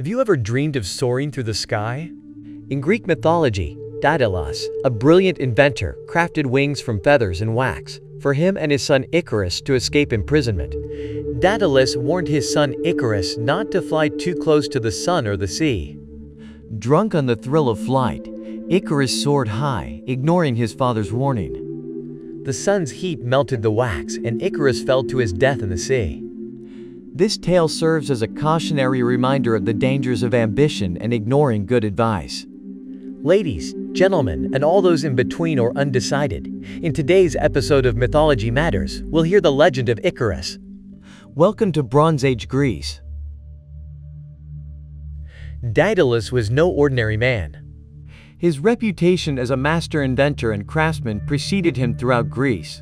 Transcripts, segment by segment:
Have you ever dreamed of soaring through the sky? In Greek mythology, Daedalus, a brilliant inventor, crafted wings from feathers and wax for him and his son Icarus to escape imprisonment. Daedalus warned his son Icarus not to fly too close to the sun or the sea. Drunk on the thrill of flight, Icarus soared high, ignoring his father's warning. The sun's heat melted the wax, and Icarus fell to his death in the sea. This tale serves as a cautionary reminder of the dangers of ambition and ignoring good advice. Ladies, gentlemen, and all those in between or undecided, in today's episode of Mythology Matters, we'll hear the legend of Icarus. Welcome to Bronze Age Greece. Daedalus was no ordinary man. His reputation as a master inventor and craftsman preceded him throughout Greece.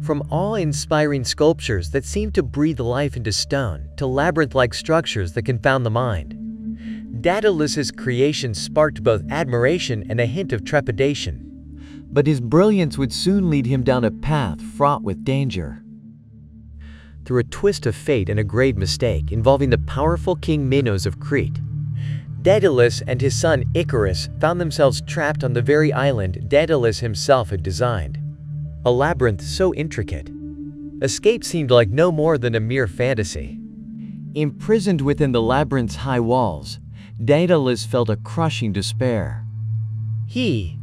From awe-inspiring sculptures that seem to breathe life into stone to labyrinth-like structures that confound the mind. Daedalus's creation sparked both admiration and a hint of trepidation. But his brilliance would soon lead him down a path fraught with danger. Through a twist of fate and a grave mistake involving the powerful King Minos of Crete, Daedalus and his son Icarus found themselves trapped on the very island Daedalus himself had designed. A labyrinth so intricate. Escape seemed like no more than a mere fantasy. Imprisoned within the labyrinth's high walls, Daedalus felt a crushing despair. He,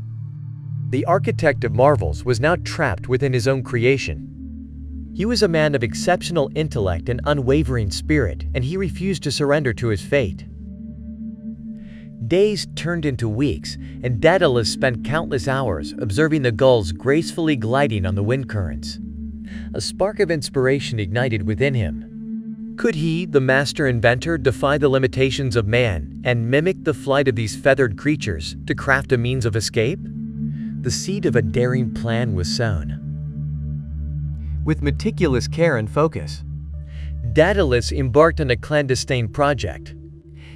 the architect of marvels, was now trapped within his own creation. He was a man of exceptional intellect and unwavering spirit, and he refused to surrender to his fate. Days turned into weeks, and Daedalus spent countless hours observing the gulls gracefully gliding on the wind currents. A spark of inspiration ignited within him. Could he, the master inventor, defy the limitations of man and mimic the flight of these feathered creatures to craft a means of escape? The seed of a daring plan was sown. With meticulous care and focus, Daedalus embarked on a clandestine project,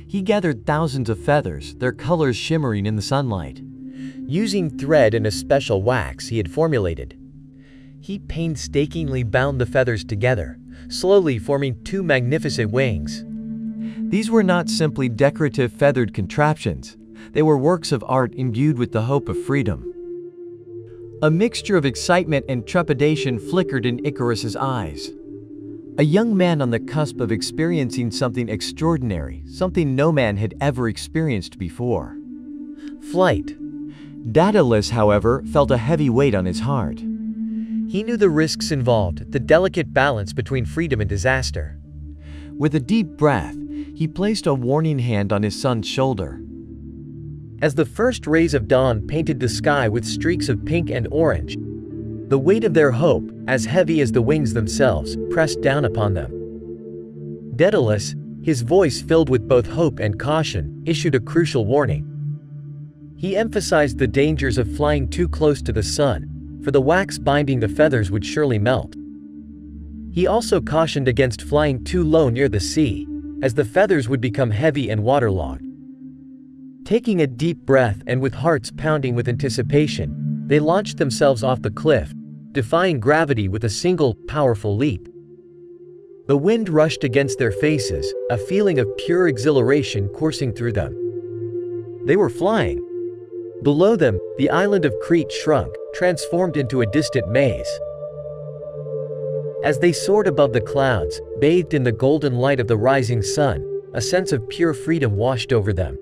he gathered thousands of feathers, their colors shimmering in the sunlight. Using thread and a special wax he had formulated, he painstakingly bound the feathers together, slowly forming two magnificent wings. These were not simply decorative feathered contraptions, they were works of art imbued with the hope of freedom. A mixture of excitement and trepidation flickered in Icarus's eyes. A young man on the cusp of experiencing something extraordinary, something no man had ever experienced before. Flight. Daedalus, however, felt a heavy weight on his heart. He knew the risks involved, the delicate balance between freedom and disaster. With a deep breath, he placed a warning hand on his son's shoulder. As the first rays of dawn painted the sky with streaks of pink and orange, the weight of their hope, as heavy as the wings themselves, pressed down upon them. Daedalus, his voice filled with both hope and caution, issued a crucial warning. He emphasized the dangers of flying too close to the sun, for the wax binding the feathers would surely melt. He also cautioned against flying too low near the sea, as the feathers would become heavy and waterlogged. Taking a deep breath and with hearts pounding with anticipation, they launched themselves off the cliff, defying gravity with a single, powerful leap. The wind rushed against their faces, a feeling of pure exhilaration coursing through them. They were flying. Below them, the island of Crete shrunk, transformed into a distant maze. As they soared above the clouds, bathed in the golden light of the rising sun, a sense of pure freedom washed over them.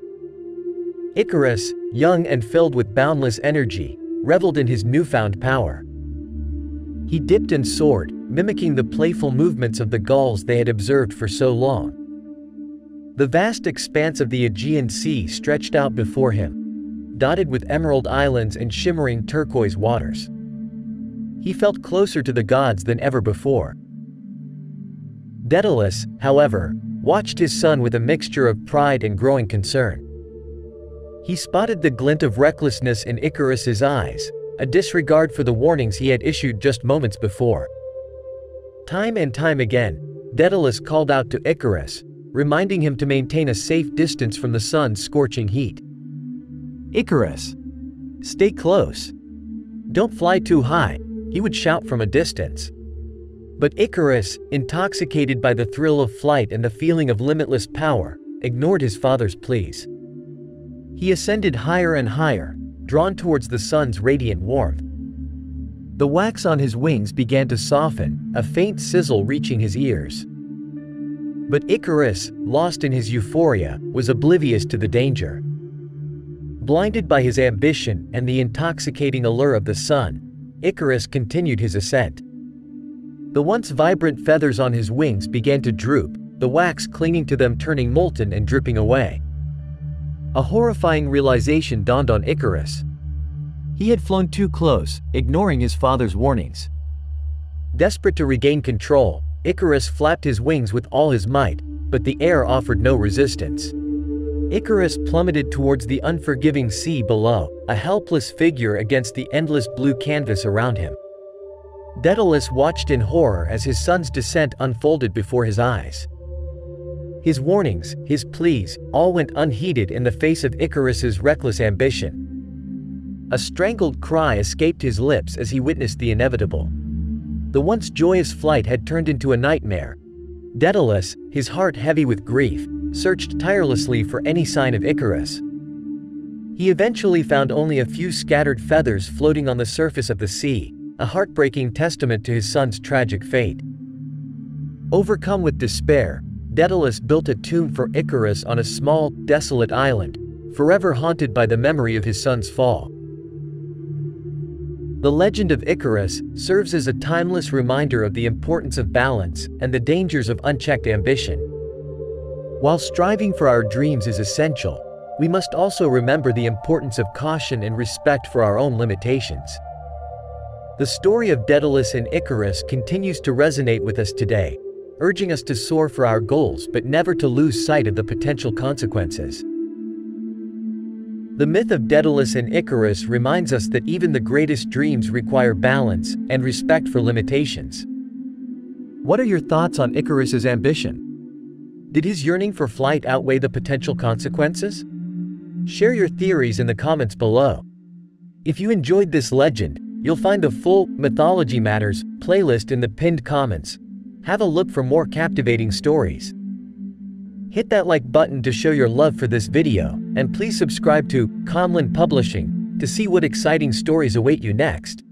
Icarus, young and filled with boundless energy, reveled in his newfound power. He dipped and soared, mimicking the playful movements of the gulls they had observed for so long. The vast expanse of the Aegean Sea stretched out before him, dotted with emerald islands and shimmering turquoise waters. He felt closer to the gods than ever before. Daedalus, however, watched his son with a mixture of pride and growing concern. He spotted the glint of recklessness in Icarus's eyes, a disregard for the warnings he had issued just moments before. Time and time again, Daedalus called out to Icarus, reminding him to maintain a safe distance from the sun's scorching heat. Icarus, stay close. Don't fly too high, he would shout from a distance. But Icarus, intoxicated by the thrill of flight and the feeling of limitless power, ignored his father's pleas. He ascended higher and higher, drawn towards the sun's radiant warmth. The wax on his wings began to soften, a faint sizzle reaching his ears. But Icarus, lost in his euphoria, was oblivious to the danger. Blinded by his ambition and the intoxicating allure of the sun, Icarus continued his ascent. The once vibrant feathers on his wings began to droop, the wax clinging to them turning molten and dripping away. A horrifying realization dawned on Icarus. He had flown too close, ignoring his father's warnings. Desperate to regain control, Icarus flapped his wings with all his might, but the air offered no resistance. Icarus plummeted towards the unforgiving sea below, a helpless figure against the endless blue canvas around him. Daedalus watched in horror as his son's descent unfolded before his eyes. His warnings, his pleas, all went unheeded in the face of Icarus's reckless ambition. A strangled cry escaped his lips as he witnessed the inevitable. The once joyous flight had turned into a nightmare. Daedalus, his heart heavy with grief, searched tirelessly for any sign of Icarus. He eventually found only a few scattered feathers floating on the surface of the sea, a heartbreaking testament to his son's tragic fate. Overcome with despair, Daedalus built a tomb for Icarus on a small, desolate island, forever haunted by the memory of his son's fall. The legend of Icarus serves as a timeless reminder of the importance of balance and the dangers of unchecked ambition. While striving for our dreams is essential, we must also remember the importance of caution and respect for our own limitations. The story of Daedalus and Icarus continues to resonate with us today, urging us to soar for our goals but never to lose sight of the potential consequences. The myth of Daedalus and Icarus reminds us that even the greatest dreams require balance and respect for limitations. What are your thoughts on Icarus's ambition? Did his yearning for flight outweigh the potential consequences? Share your theories in the comments below. If you enjoyed this legend, you'll find the full Mythology Matters playlist in the pinned comments. Have a look for more captivating stories. Hit that like button to show your love for this video, and please subscribe to Conlon Publishing to see what exciting stories await you next.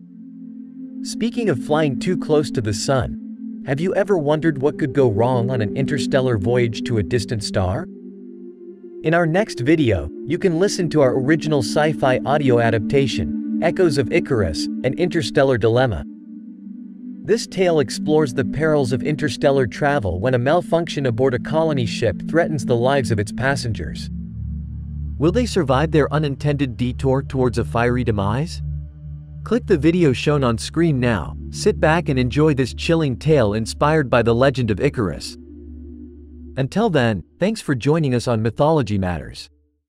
Speaking of flying too close to the sun, have you ever wondered what could go wrong on an interstellar voyage to a distant star? In our next video, you can listen to our original sci-fi audio adaptation, Echoes of Icarus, an Interstellar Dilemma, this tale explores the perils of interstellar travel when a malfunction aboard a colony ship threatens the lives of its passengers. Will they survive their unintended detour towards a fiery demise? Click the video shown on screen now, sit back and enjoy this chilling tale inspired by the legend of Icarus. Until then, thanks for joining us on Mythology Matters.